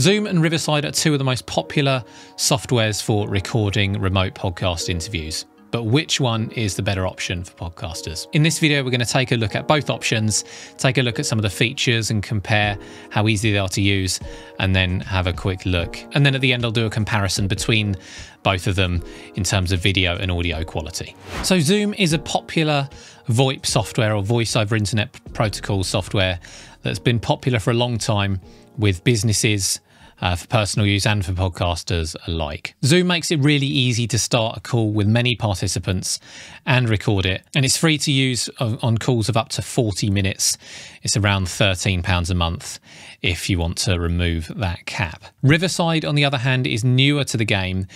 Zoom and Riverside are two of the most popular softwares for recording remote podcast interviews. But which one is the better option for podcasters? In this video, we're going to take a look at both options, take a look at some of the features and compare how easy they are to use, and then have a quick look. And then at the end, I'll do a comparison between both of them in terms of video and audio quality. So, Zoom is a popular VoIP software or voice over internet protocol software that's been popular for a long time with businesses uh, for personal use and for podcasters alike. Zoom makes it really easy to start a call with many participants and record it, and it's free to use on calls of up to 40 minutes. It's around £13 a month if you want to remove that cap. Riverside, on the other hand, is newer to the game,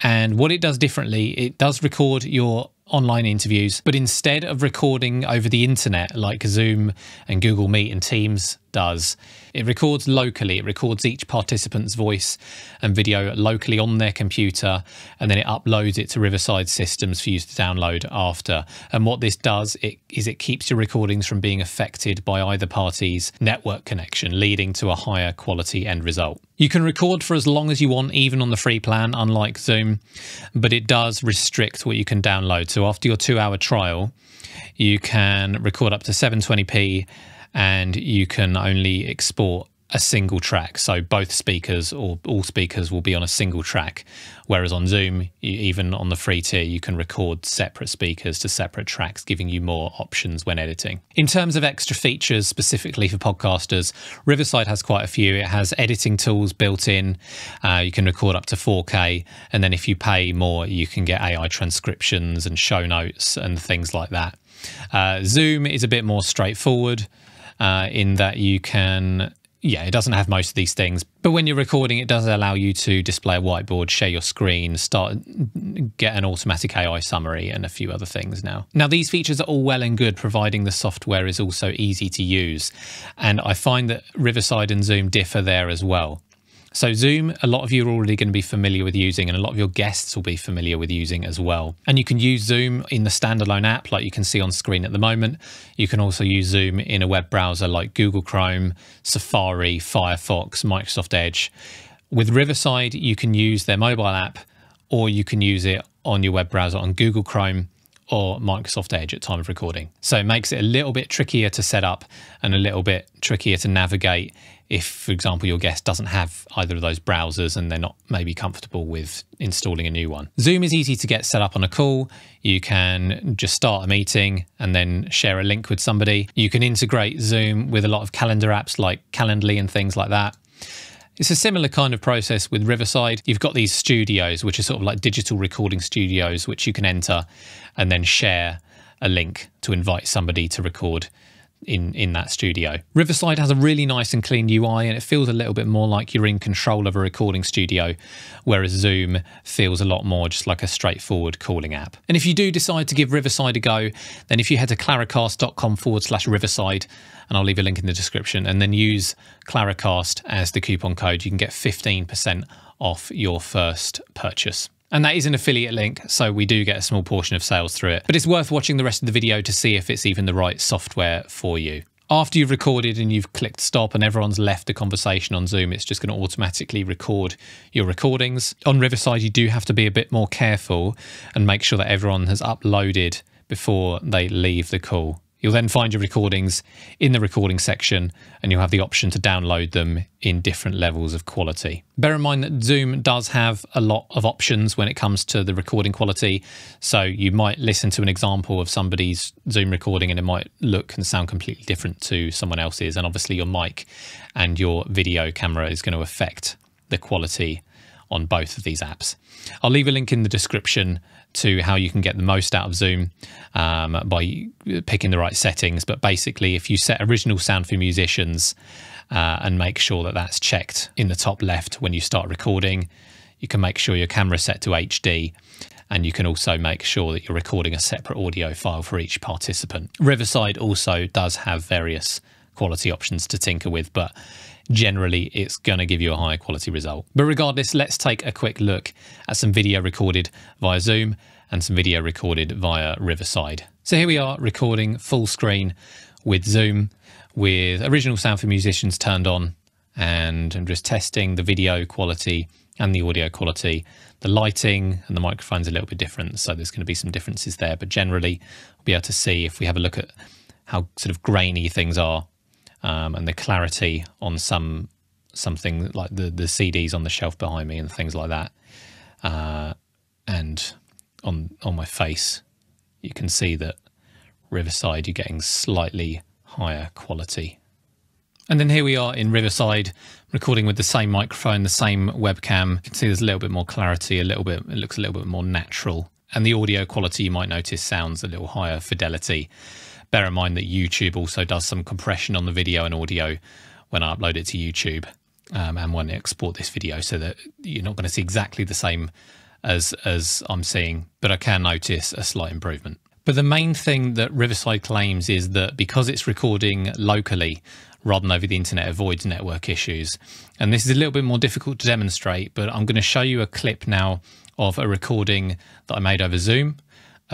and what it does differently, it does record your online interviews, but instead of recording over the internet like Zoom and Google Meet and Teams does, it records locally. It records each participant's voice and video locally on their computer, and then it uploads it to Riverside systems for you to download after. And what this does it, is it keeps your recordings from being affected by either party's network connection, leading to a higher quality end result. You can record for as long as you want, even on the free plan, unlike Zoom, but it does restrict what you can download. So after your two hour trial, you can record up to 720p and you can only export a single track. So both speakers or all speakers will be on a single track. Whereas on Zoom, even on the free tier, you can record separate speakers to separate tracks, giving you more options when editing. In terms of extra features specifically for podcasters, Riverside has quite a few. It has editing tools built in. Uh, you can record up to 4K. And then if you pay more, you can get AI transcriptions and show notes and things like that. Uh, Zoom is a bit more straightforward uh, in that you can yeah, it doesn't have most of these things, but when you're recording, it does allow you to display a whiteboard, share your screen, start get an automatic AI summary, and a few other things now. Now, these features are all well and good, providing the software is also easy to use, and I find that Riverside and Zoom differ there as well. So Zoom, a lot of you are already going to be familiar with using, and a lot of your guests will be familiar with using as well. And you can use Zoom in the standalone app, like you can see on screen at the moment. You can also use Zoom in a web browser like Google Chrome, Safari, Firefox, Microsoft Edge. With Riverside, you can use their mobile app, or you can use it on your web browser on Google Chrome or Microsoft Edge at time of recording. So it makes it a little bit trickier to set up and a little bit trickier to navigate if, for example, your guest doesn't have either of those browsers and they're not maybe comfortable with installing a new one. Zoom is easy to get set up on a call. You can just start a meeting and then share a link with somebody. You can integrate Zoom with a lot of calendar apps like Calendly and things like that. It's a similar kind of process with Riverside. You've got these studios, which are sort of like digital recording studios, which you can enter and then share a link to invite somebody to record in in that studio. Riverside has a really nice and clean UI and it feels a little bit more like you're in control of a recording studio whereas Zoom feels a lot more just like a straightforward calling app. And if you do decide to give Riverside a go, then if you head to claricast.com forward slash Riverside and I'll leave a link in the description and then use Claricast as the coupon code, you can get 15% off your first purchase. And that is an affiliate link, so we do get a small portion of sales through it. But it's worth watching the rest of the video to see if it's even the right software for you. After you've recorded and you've clicked stop and everyone's left the conversation on Zoom, it's just going to automatically record your recordings. On Riverside, you do have to be a bit more careful and make sure that everyone has uploaded before they leave the call. You'll then find your recordings in the recording section and you'll have the option to download them in different levels of quality. Bear in mind that Zoom does have a lot of options when it comes to the recording quality. So you might listen to an example of somebody's Zoom recording and it might look and sound completely different to someone else's. And obviously your mic and your video camera is going to affect the quality on both of these apps. I'll leave a link in the description to how you can get the most out of Zoom um, by picking the right settings. But basically, if you set original sound for musicians uh, and make sure that that's checked in the top left when you start recording, you can make sure your camera set to HD and you can also make sure that you're recording a separate audio file for each participant. Riverside also does have various quality options to tinker with, but generally it's going to give you a higher quality result. But regardless, let's take a quick look at some video recorded via Zoom and some video recorded via Riverside. So here we are recording full screen with Zoom with original sound for musicians turned on and I'm just testing the video quality and the audio quality. The lighting and the microphone's a little bit different, so there's going to be some differences there. But generally, we'll be able to see if we have a look at how sort of grainy things are um, and the clarity on some something like the the CDs on the shelf behind me and things like that, uh, and on on my face, you can see that Riverside you're getting slightly higher quality. And then here we are in Riverside, recording with the same microphone, the same webcam. You can see there's a little bit more clarity, a little bit, it looks a little bit more natural. And the audio quality you might notice sounds a little higher fidelity. Bear in mind that YouTube also does some compression on the video and audio when I upload it to YouTube um, and when I export this video so that you're not going to see exactly the same as, as I'm seeing, but I can notice a slight improvement. But the main thing that Riverside claims is that because it's recording locally rather than over the internet avoids network issues. And this is a little bit more difficult to demonstrate, but I'm going to show you a clip now of a recording that I made over Zoom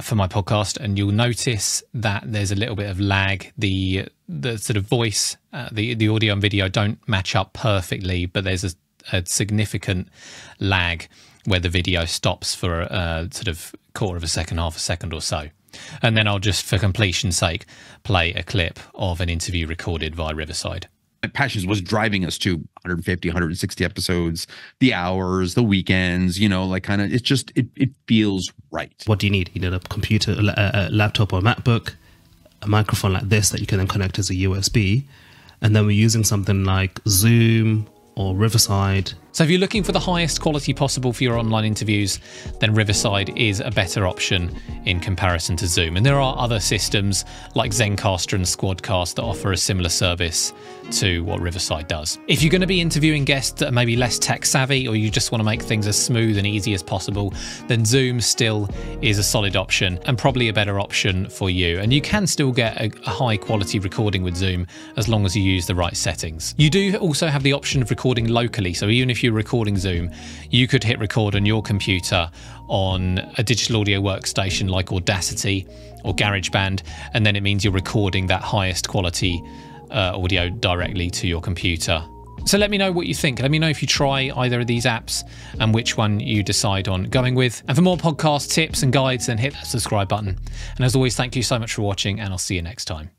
for my podcast and you'll notice that there's a little bit of lag the the sort of voice uh, the the audio and video don't match up perfectly but there's a, a significant lag where the video stops for a sort of quarter of a second half a second or so and then I'll just, for completion's sake, play a clip of an interview recorded via Riverside. Passions was driving us to 150, 160 episodes, the hours, the weekends, you know, like kind of, it's just, it, it feels right. What do you need? You need a computer, a, a laptop or a MacBook, a microphone like this that you can then connect as a USB. And then we're using something like Zoom or Riverside. So if you're looking for the highest quality possible for your online interviews, then Riverside is a better option in comparison to Zoom. And there are other systems like Zencastr and Squadcast that offer a similar service to what Riverside does. If you're going to be interviewing guests that are maybe less tech savvy or you just want to make things as smooth and easy as possible, then Zoom still is a solid option and probably a better option for you. And you can still get a, a high quality recording with Zoom as long as you use the right settings. You do also have the option of recording locally. So even if you're recording Zoom, you could hit record on your computer on a digital audio workstation like Audacity or GarageBand, and then it means you're recording that highest quality uh, audio directly to your computer. So let me know what you think. Let me know if you try either of these apps and which one you decide on going with. And for more podcast tips and guides, then hit that subscribe button. And as always, thank you so much for watching, and I'll see you next time.